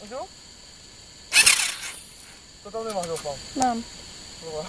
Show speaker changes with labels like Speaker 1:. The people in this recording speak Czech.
Speaker 1: Můžu? To tam nemáš doufám.
Speaker 2: Mám.
Speaker 1: Dobrá.